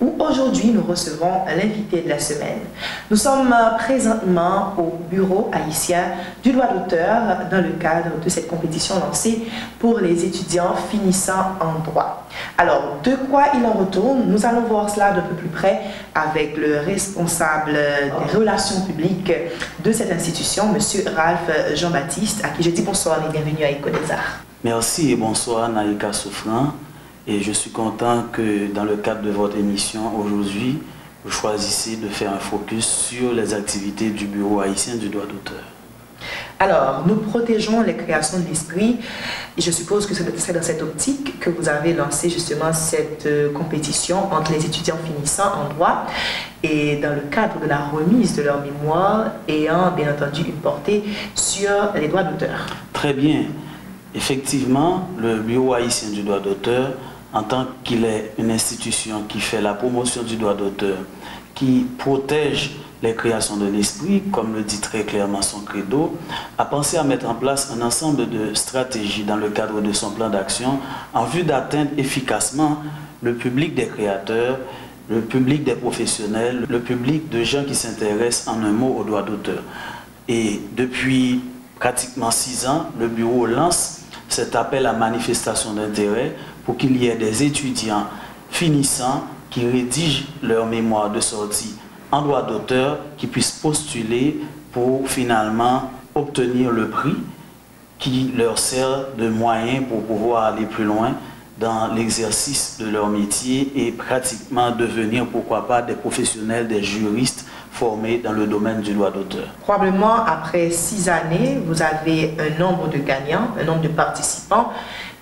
où aujourd'hui nous recevons l'invité de la semaine. Nous sommes présentement au bureau haïtien du droit d'auteur dans le cadre de cette compétition lancée pour les étudiants finissant en droit. Alors, de quoi il en retourne Nous allons voir cela de peu plus près avec le responsable des relations publiques de cette institution, M. Ralph Jean-Baptiste, à qui je dis bonsoir et bienvenue à Écho des Arts. Merci et bonsoir Naïka Souffrant. Et je suis content que dans le cadre de votre émission aujourd'hui, vous choisissez de faire un focus sur les activités du Bureau haïtien du droit d'auteur. Alors, nous protégeons les créations de l'esprit et je suppose que c'est dans cette optique que vous avez lancé justement cette euh, compétition entre les étudiants finissant en droit et dans le cadre de la remise de leur mémoire ayant bien entendu une portée sur les droits d'auteur. Très bien. Effectivement, le Bureau haïtien du droit d'auteur, en tant qu'il est une institution qui fait la promotion du droit d'auteur, qui protège les créations de l'esprit, comme le dit très clairement son credo, a pensé à mettre en place un ensemble de stratégies dans le cadre de son plan d'action en vue d'atteindre efficacement le public des créateurs, le public des professionnels, le public de gens qui s'intéressent en un mot au droit d'auteur. Et depuis pratiquement six ans, le bureau lance cet appel à manifestation d'intérêt pour qu'il y ait des étudiants finissants qui rédigent leur mémoire de sortie en droit d'auteur, qui puissent postuler pour finalement obtenir le prix qui leur sert de moyen pour pouvoir aller plus loin dans l'exercice de leur métier et pratiquement devenir, pourquoi pas, des professionnels, des juristes formés dans le domaine du droit d'auteur. Probablement, après six années, vous avez un nombre de gagnants, un nombre de participants.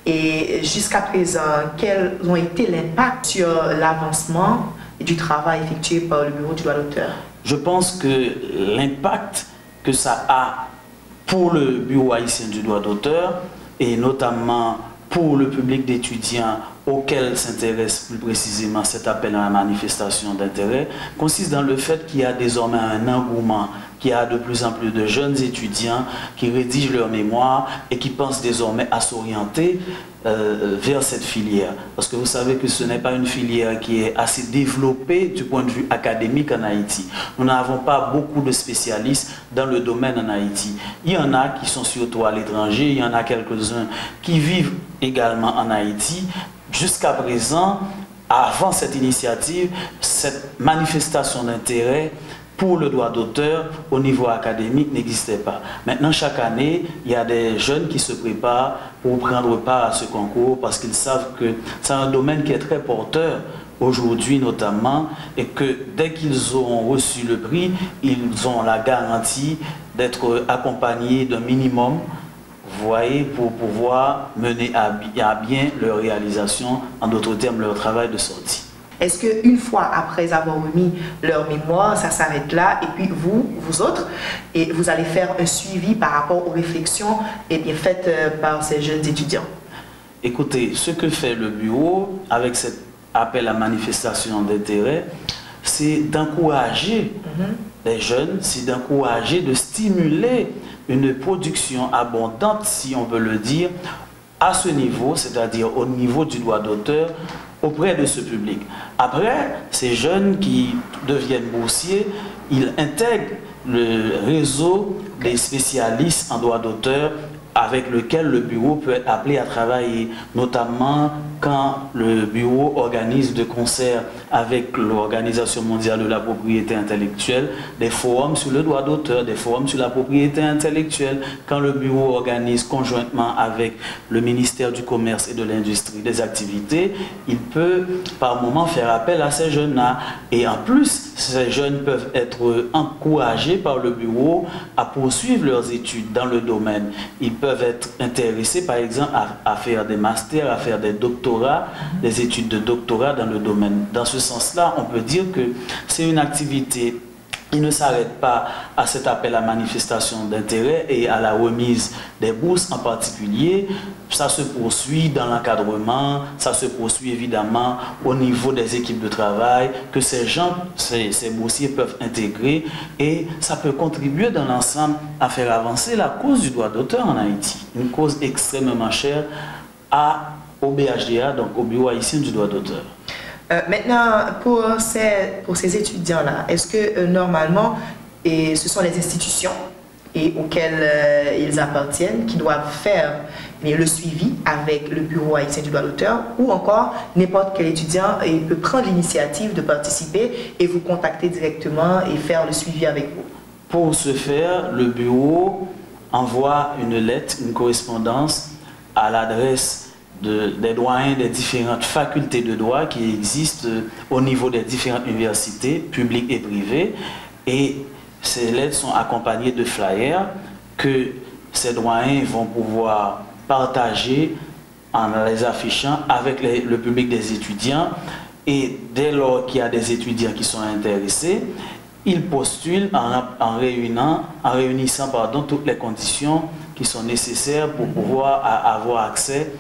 Et jusqu'à présent, quels ont été l'impact sur l'avancement du travail effectué par le Bureau du droit d'auteur? Je pense que l'impact que ça a pour le Bureau haïtien du droit d'auteur, et notamment pour le public d'étudiants auquel s'intéresse plus précisément cet appel à la manifestation d'intérêt consiste dans le fait qu'il y a désormais un engouement, qu'il y a de plus en plus de jeunes étudiants qui rédigent leur mémoire et qui pensent désormais à s'orienter euh, vers cette filière. Parce que vous savez que ce n'est pas une filière qui est assez développée du point de vue académique en Haïti. Nous n'avons pas beaucoup de spécialistes dans le domaine en Haïti. Il y en a qui sont surtout à l'étranger, il y en a quelques-uns qui vivent également en Haïti, Jusqu'à présent, avant cette initiative, cette manifestation d'intérêt pour le droit d'auteur au niveau académique n'existait pas. Maintenant, chaque année, il y a des jeunes qui se préparent pour prendre part à ce concours parce qu'ils savent que c'est un domaine qui est très porteur aujourd'hui notamment et que dès qu'ils auront reçu le prix, ils ont la garantie d'être accompagnés d'un minimum voyez, pour pouvoir mener à bien leur réalisation, en d'autres termes, leur travail de sortie. Est-ce qu'une fois après avoir remis leur mémoire, ça s'arrête là et puis vous, vous autres, et vous allez faire un suivi par rapport aux réflexions et bien, faites euh, par ces jeunes étudiants? Écoutez, ce que fait le bureau avec cet appel à manifestation d'intérêt, c'est d'encourager mhm. les jeunes, c'est d'encourager, de stimuler une production abondante, si on veut le dire, à ce niveau, c'est-à-dire au niveau du droit d'auteur, auprès de ce public. Après, ces jeunes qui deviennent boursiers, ils intègrent le réseau des spécialistes en droit d'auteur avec lequel le bureau peut être appelé à travailler, notamment quand le bureau organise de concert avec l'Organisation mondiale de la propriété intellectuelle des forums sur le droit d'auteur, des forums sur la propriété intellectuelle, quand le bureau organise conjointement avec le ministère du Commerce et de l'Industrie des activités, il peut par moment faire appel à ces jeunes-là. Et en plus, ces jeunes peuvent être encouragés par le bureau à poursuivre leurs études dans le domaine. Ils peuvent être intéressés, par exemple, à, à faire des masters, à faire des doctorats des études de doctorat dans le domaine. Dans ce sens-là, on peut dire que c'est une activité il ne s'arrête pas à cet appel à manifestation d'intérêt et à la remise des bourses en particulier. Ça se poursuit dans l'encadrement, ça se poursuit évidemment au niveau des équipes de travail que ces gens, ces boursiers peuvent intégrer et ça peut contribuer dans l'ensemble à faire avancer la cause du droit d'auteur en Haïti. Une cause extrêmement chère à au BHDA, donc au Bureau haïtien du droit d'auteur. Euh, maintenant, pour ces, pour ces étudiants-là, est-ce que euh, normalement, et ce sont les institutions et auxquelles euh, ils appartiennent qui doivent faire le suivi avec le bureau haïtien du droit d'auteur ou encore n'importe quel étudiant peut prendre l'initiative de participer et vous contacter directement et faire le suivi avec vous? Pour ce faire, le bureau envoie une lettre, une correspondance à l'adresse des doyens des différentes facultés de droit qui existent au niveau des différentes universités publiques et privées. Et ces lettres sont accompagnées de flyers que ces doyens vont pouvoir partager en les affichant avec le public des étudiants. Et dès lors qu'il y a des étudiants qui sont intéressés, ils postulent en, réunissant, en réunissant pardon, toutes les conditions qui sont nécessaires pour pouvoir avoir accès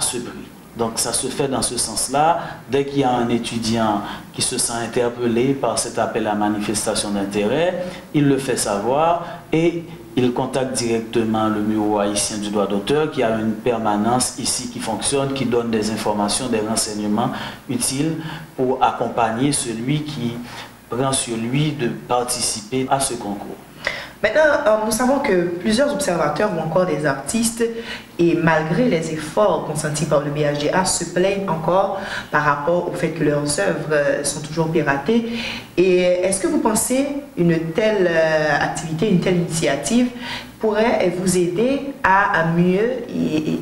ce prix. Donc ça se fait dans ce sens-là. Dès qu'il y a un étudiant qui se sent interpellé par cet appel à manifestation d'intérêt, il le fait savoir et il contacte directement le bureau haïtien du droit d'auteur qui a une permanence ici qui fonctionne, qui donne des informations, des renseignements utiles pour accompagner celui qui prend sur lui de participer à ce concours. Maintenant, euh, nous savons que plusieurs observateurs ou encore des artistes, et malgré les efforts consentis par le BHDA, se plaignent encore par rapport au fait que leurs œuvres euh, sont toujours piratées. Et est-ce que vous pensez une telle euh, activité, une telle initiative pourrait vous aider à, mieux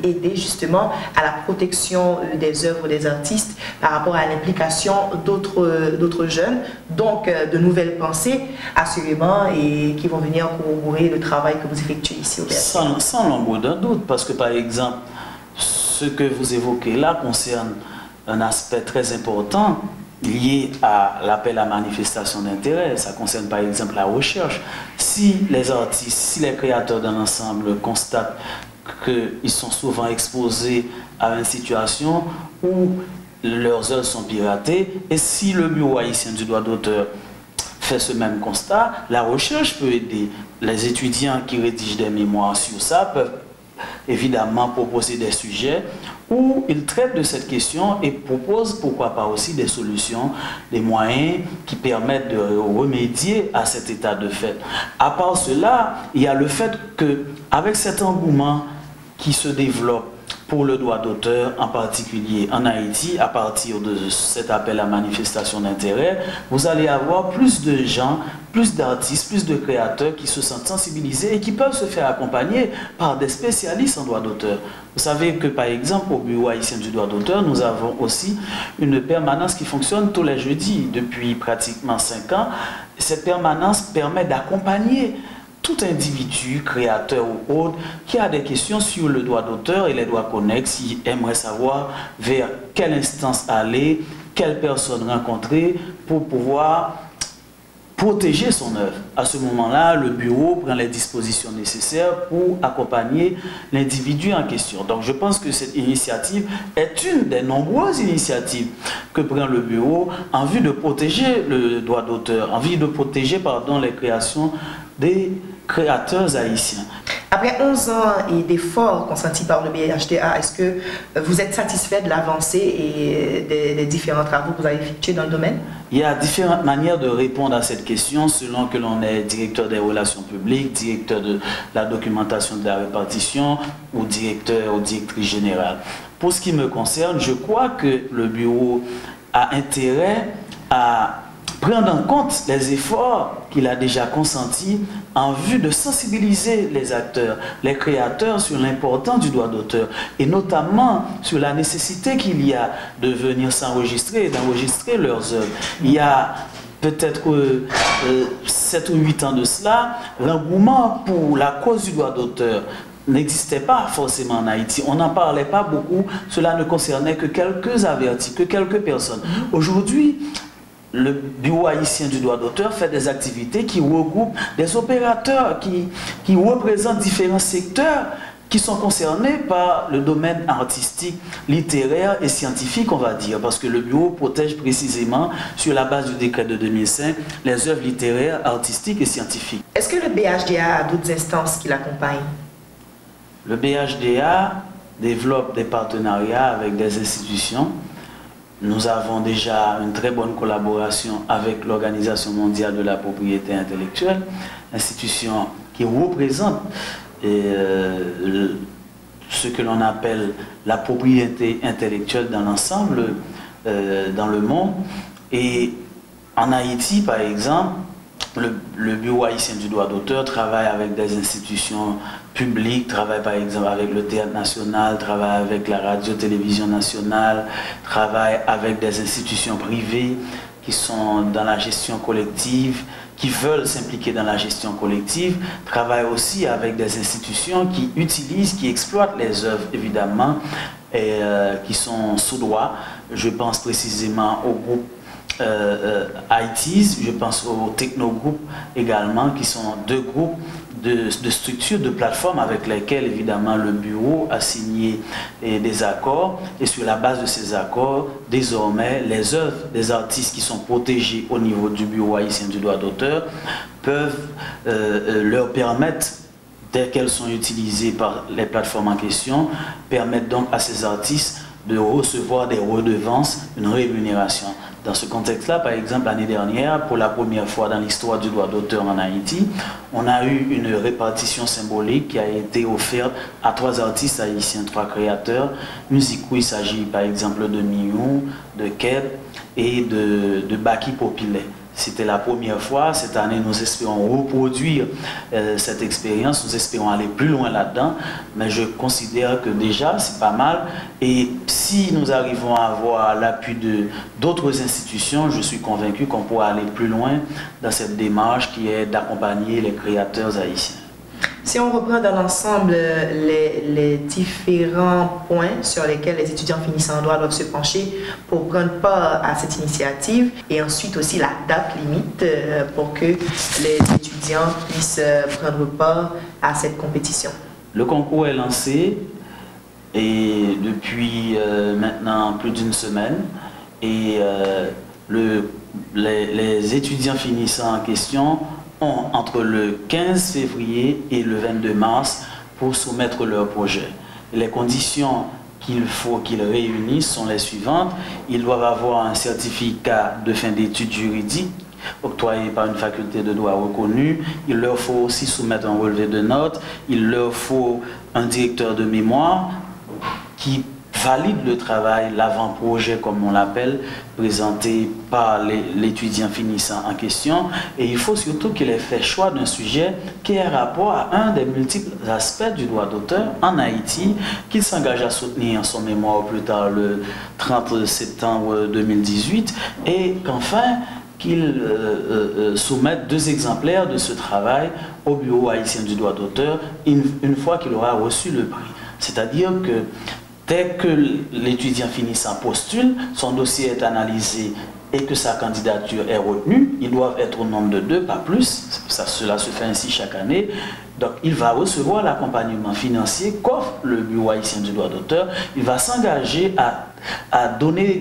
aider justement à la protection euh, des œuvres des artistes par rapport à l'implication d'autres jeunes, donc euh, de nouvelles pensées assurément et qui vont venir corroborer le travail que vous effectuez ici au Sans, sans l'ombre d'un doute, parce que par exemple, ce que vous évoquez là concerne un aspect très important lié à l'appel à manifestation d'intérêt. Ça concerne par exemple la recherche. Si les artistes, si les créateurs d'un ensemble constatent qu'ils sont souvent exposés à une situation où leurs œuvres sont piratées, et si le bureau haïtien du droit d'auteur fait ce même constat, la recherche peut aider. Les étudiants qui rédigent des mémoires sur ça peuvent évidemment proposer des sujets où il traite de cette question et propose pourquoi pas aussi des solutions, des moyens qui permettent de remédier à cet état de fait. À part cela, il y a le fait que avec cet engouement qui se développe pour le droit d'auteur, en particulier en Haïti, à partir de cet appel à manifestation d'intérêt, vous allez avoir plus de gens, plus d'artistes, plus de créateurs qui se sentent sensibilisés et qui peuvent se faire accompagner par des spécialistes en droit d'auteur. Vous savez que par exemple au Bureau haïtien du droit d'auteur, nous avons aussi une permanence qui fonctionne tous les jeudis depuis pratiquement cinq ans. Cette permanence permet d'accompagner tout individu, créateur ou autre, qui a des questions sur le droit d'auteur et les droits connexes, qui aimerait savoir vers quelle instance aller, quelle personne rencontrer pour pouvoir protéger son œuvre. À ce moment-là, le bureau prend les dispositions nécessaires pour accompagner l'individu en question. Donc je pense que cette initiative est une des nombreuses initiatives que prend le bureau en vue de protéger le droit d'auteur, en vue de protéger pardon, les créations des créateurs haïtiens. Après 11 ans et d'efforts consentis par le BHDA, est-ce que vous êtes satisfait de l'avancée et des, différents travaux que vous avez effectués dans le domaine? Il y a différentes manières de répondre à cette question selon que l'on est directeur des relations publiques, directeur de la documentation de la répartition ou directeur ou directrice générale. Pour ce qui me concerne, je crois que le bureau a intérêt à prendre en compte les efforts qu'il a déjà consentis en vue de sensibiliser les acteurs, les créateurs sur l'importance du droit d'auteur et notamment sur la nécessité qu'il y a de venir s'enregistrer, d'enregistrer leurs œuvres. Il y a peut-être 7 ou 8 ans de cela, l'engouement pour la cause du droit d'auteur n'existait pas forcément en Haïti. On n'en parlait pas beaucoup. Cela ne concernait que quelques avertis, que quelques personnes. Aujourd'hui, le bureau haïtien du droit d'auteur fait des activités qui regroupent des opérateurs qui, qui représentent différents secteurs qui sont concernés par le domaine artistique, littéraire et scientifique, on va dire, parce que le bureau protège précisément, sur la base du décret de 2005, les œuvres littéraires, artistiques et scientifiques. Est-ce que le BHDA a d'autres instances qui l'accompagnent? Le BHDA développe des partenariats avec des institutions. Nous avons déjà une très bonne collaboration avec l'Organisation mondiale de la propriété intellectuelle, institution qui représente euh, ce que l'on appelle la propriété intellectuelle dans l'ensemble, euh, dans le monde. Et en Haïti, par exemple, le, Bureau haïtien du droit d'auteur travaille avec des institutions publiques, travaille par exemple avec le Théâtre national, travaille avec la radio-télévision nationale, travaille avec des institutions privées qui sont dans la gestion collective, qui veulent s'impliquer dans la gestion collective, travaille aussi avec des institutions qui utilisent, qui exploitent les œuvres évidemment, et euh, qui sont sous droit. Je pense précisément au groupe euh, euh ITs, je pense au Technogroup également, qui sont deux groupes de, structures, de plateformes avec lesquelles évidemment le bureau a signé des accords. Et sur la base de ces accords, désormais, les œuvres des artistes qui sont protégés au niveau du bureau haïtien du droit d'auteur peuvent euh, leur permettre dès qu'elles sont utilisées par les plateformes en question, permettre donc à ces artistes de recevoir des redevances, une rémunération. Dans ce contexte-là, par exemple, l'année dernière, pour la première fois dans l'histoire du droit d'auteur en Haïti, on a eu une répartition symbolique qui a été offerte à trois artistes haïtiens, trois créateurs musicaux. Il s'agit par exemple de Miou, de Ked et de, de Baki Popilé. C'était la première fois. Cette année, nous espérons reproduire euh, cette expérience. Nous espérons aller plus loin là-dedans. Mais je considère que déjà, c'est pas mal. Et si nous arrivons à avoir l'appui d'autres institutions, je suis convaincu qu'on pourra aller plus loin dans cette démarche qui est d'accompagner les créateurs haïtiens. Si on reprend dans l'ensemble les, différents points sur lesquels les étudiants finissant en droit doivent se pencher pour prendre part à cette initiative et ensuite aussi la date limite euh, pour que les étudiants puissent euh, prendre part à cette compétition. Le concours est lancé et depuis euh, maintenant plus d'une semaine et le, les, les étudiants finissant en question ont entre le 15 février et le 22 mars pour soumettre leur projet. Les conditions qu'il faut qu'ils réunissent sont les suivantes. Ils doivent avoir un certificat de fin d'études juridiques octroyé par une faculté de droit reconnue. Il leur faut aussi soumettre un relevé de notes. Il leur faut un directeur de mémoire qui valide le travail, l'avant-projet comme on l'appelle, présenté par l'étudiant finissant en question. Et il faut surtout qu'il ait fait choix d'un sujet qui ait rapport à un des multiples aspects du droit d'auteur en Haïti, qu'il s'engage à soutenir en son mémoire plus tard le 30 septembre 2018, et qu'enfin, qu'il euh, euh, euh, soumette deux exemplaires de ce travail au Bureau haïtien du droit d'auteur une, une fois qu'il aura reçu le prix. C'est-à-dire que Dès que l'étudiant finissant postule, son dossier est analysé et que sa candidature est retenue, ils doivent être au nombre de deux, pas plus. Cela se fait ainsi chaque année. Donc, il va recevoir l'accompagnement financier qu'offre le Bureau haïtien du droit d'auteur. Il va s'engager à, donner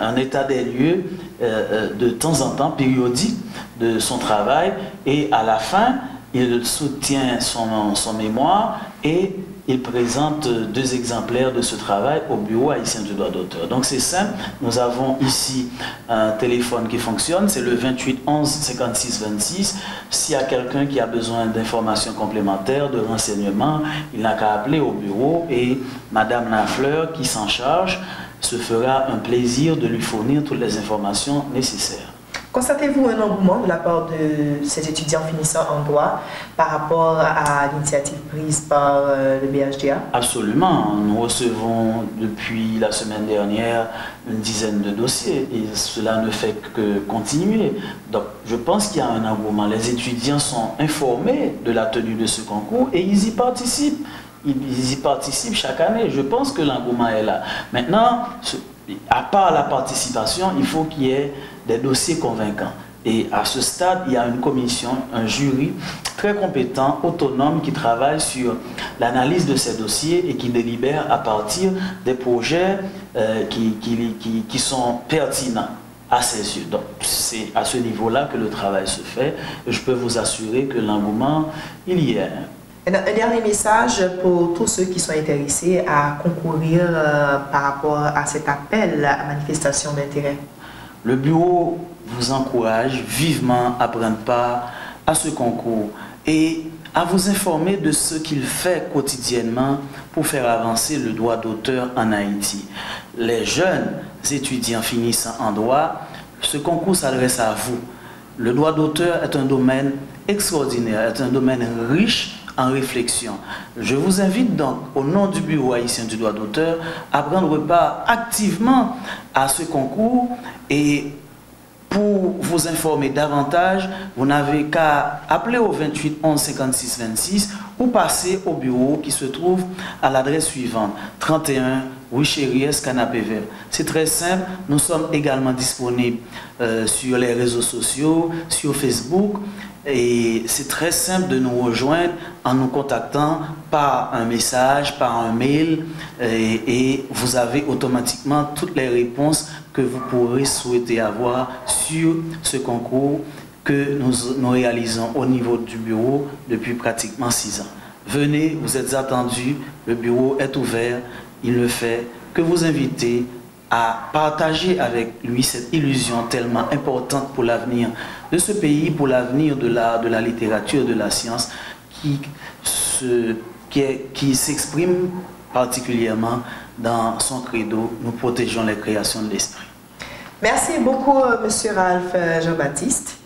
un état des lieux euh, euh, de temps en temps, périodique, de son travail. Et à la fin, il soutient son, son mémoire et il présente deux exemplaires de ce travail au bureau haïtien du droit d'auteur. Donc c'est simple, nous avons ici un téléphone qui fonctionne, c'est le 28 11 56 26. S'il y a quelqu'un qui a besoin d'informations complémentaires, de renseignements, il n'a qu'à appeler au bureau et Madame Lafleur qui s'en charge se fera un plaisir de lui fournir toutes les informations nécessaires. Constatez-vous un engouement de la part de ces étudiants finissant en droit par rapport à l'initiative prise par euh, le BHDA Absolument. Nous recevons depuis la semaine dernière une dizaine de dossiers et cela ne fait que continuer. Donc je pense qu'il y a un engouement. Les étudiants sont informés de la tenue de ce concours et ils y participent. Ils y participent chaque année. Je pense que l'engouement est là. Maintenant, à part la participation, il faut qu'il y ait des dossiers convaincants. Et à ce stade, il y a une commission, un jury très compétent, autonome, qui travaille sur l'analyse de ces dossiers et qui délibère à partir des projets euh, qui, qui, qui, sont pertinents à ses yeux. Donc c'est à ce niveau-là que le travail se fait. je peux vous assurer que l'engouement, il y est. Un, dernier message pour tous ceux qui sont intéressés à concourir euh, par rapport à cet appel à manifestation d'intérêt. Le bureau vous encourage vivement à prendre part à ce concours et à vous informer de ce qu'il fait quotidiennement pour faire avancer le droit d'auteur en Haïti. Les jeunes étudiants finissant en droit, ce concours s'adresse à vous. Le droit d'auteur est un domaine extraordinaire, est un domaine riche en réflexion. Je vous invite donc, au nom du Bureau haïtien du droit d'auteur, à prendre part activement à ce concours et pour vous informer davantage, vous n'avez qu'à appeler au 28 11 56 26 ou passer au bureau qui se trouve à l'adresse suivante 31 rue Canapé Vert. C'est très simple. Nous sommes également disponibles euh, sur les réseaux sociaux, sur Facebook. Et c'est très simple de nous rejoindre en nous contactant par un message, par un mail, et, vous avez automatiquement toutes les réponses que vous pourrez souhaiter avoir sur ce concours que nous, nous réalisons au niveau du bureau depuis pratiquement six ans. Venez, vous êtes attendus, le bureau est ouvert, il le fait, que vous invitez à partager avec lui cette illusion tellement importante pour l'avenir de ce pays, pour l'avenir de la, de la littérature, de la science, qui, qui s'exprime particulièrement dans son credo, nous protégeons les créations de l'esprit. Merci beaucoup, euh, Monsieur Ralph euh, Jean-Baptiste.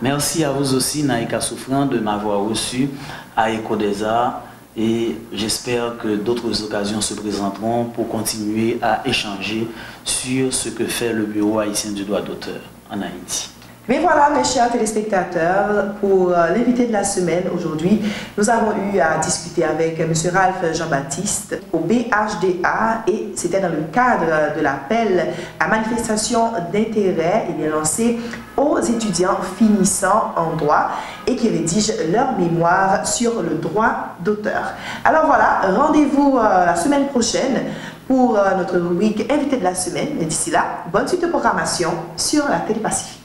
Merci à vous aussi, Naïka Souffrant, de m'avoir reçu à Éco des Arts et j'espère que d'autres occasions se présenteront pour continuer à échanger sur ce que fait le Bureau haïtien du droit d'auteur en Haïti. Mais voilà, mes chers téléspectateurs, pour euh, l'invité de la semaine aujourd'hui, nous avons eu à discuter avec M. Ralph Jean-Baptiste au BHDA et c'était dans le cadre de l'appel à manifestation d'intérêt et lancé aux étudiants finissant en droit et qui rédigent leur mémoire sur le droit d'auteur. Alors voilà, rendez-vous euh, la semaine prochaine pour euh, notre rubrique invité de la semaine. Mais d'ici là, bonne suite de programmation sur la Télé Pacifique.